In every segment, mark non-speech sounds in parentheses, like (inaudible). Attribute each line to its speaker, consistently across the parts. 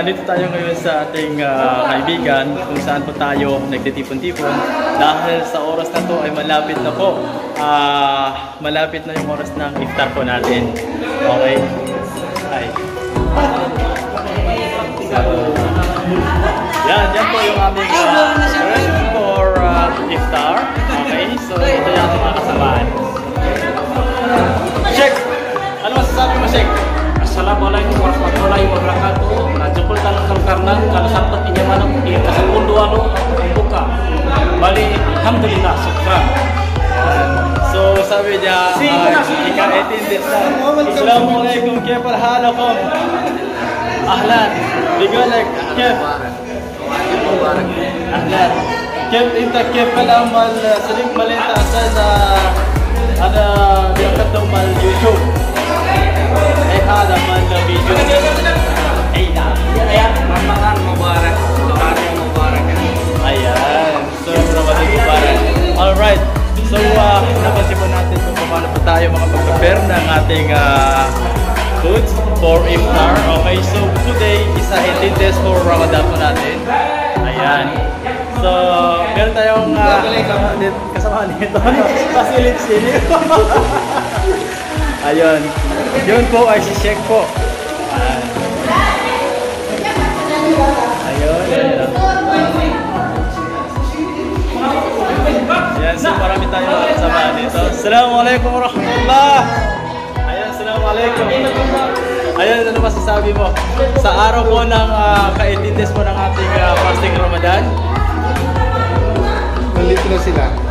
Speaker 1: andito tayo ngayon sa ating ah, kaibigan kung saan po tayo nagtitipon-tipon dahil sa oras na to ay malapit na po. Ah, malapit na yung oras ng iftar po natin. Okay? Ay. Yan, yan po yung aming uh, ready for ah, iftar. Okay? So, ito
Speaker 2: alhamdulillah syukran.
Speaker 1: So sabi niya,
Speaker 2: Si-
Speaker 1: uh, ika-18 din na. Assalamualaikum, كيف حالكم? أهلا بقولك كيف؟ أهلا كيف أنت كيف العمل صديق ماليتا أستاذ هذا بيقدم اليوتيوب أي هذا مال فيديو أي نعم ating uh, foods for iftar. Okay, so today is a 18 days for Ramadan po natin. Ayan. So, meron tayong uh, kasama nito. (laughs) Pasilip silip. Ayun. Yun po ay si Sheikh po. Ayan. Ayun. Ayun. Yan, so marami tayong kasama dito. Assalamualaikum warahmatullah. Assalamualaikum. Ayan, ano masasabi mo? Sa araw po ng uh, ka-18 po ng ating ah, fasting Ramadan.
Speaker 3: Nandito na sila.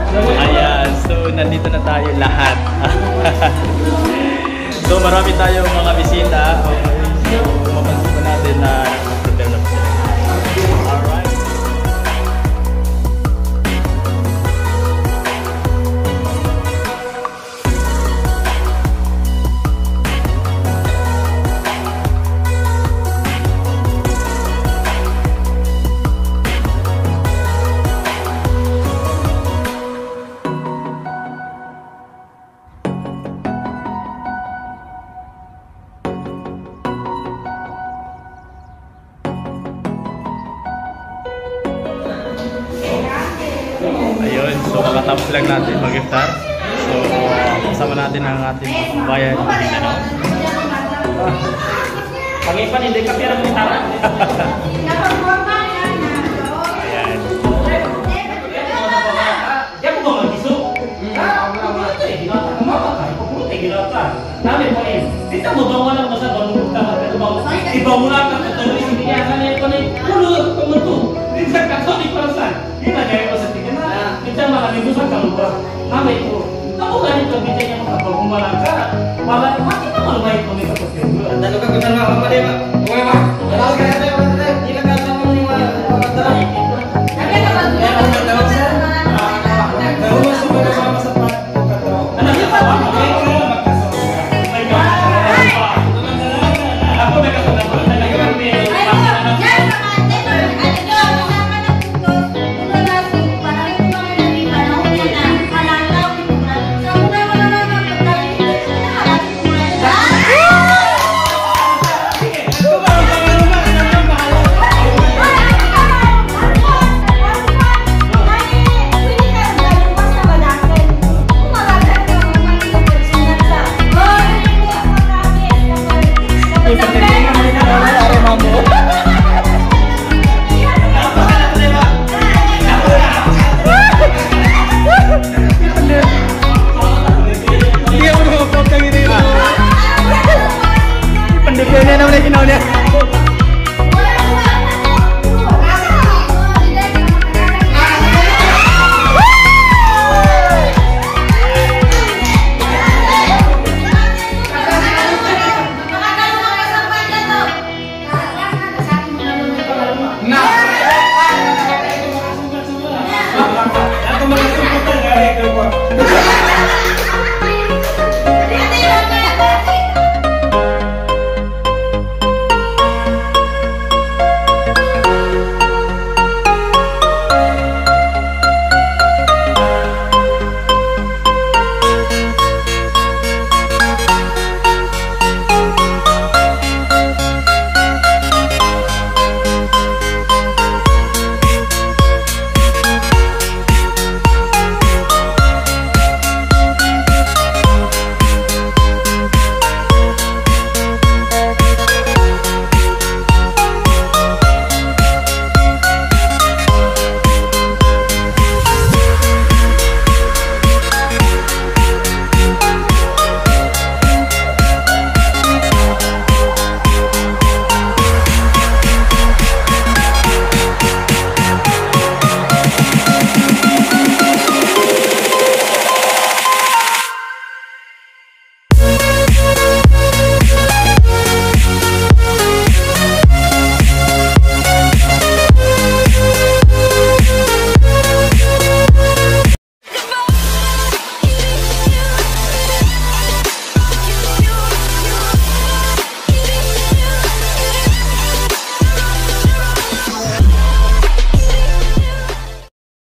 Speaker 1: mga top lang natin pag-iftar. So, kasama natin ang ating bayan ng Mindanao.
Speaker 2: Pag-ipan, hindi ka pira ng tara.
Speaker 1: Ayan.
Speaker 2: Diyan ko ba mag-iso? kita mau eh. Dito Nama itu, kamu gak ada kebijakan yang apa, malah cara, malah hati kamu lumayan kamu ikut. Dan kita nggak apa-apa deh, Pak. make it work.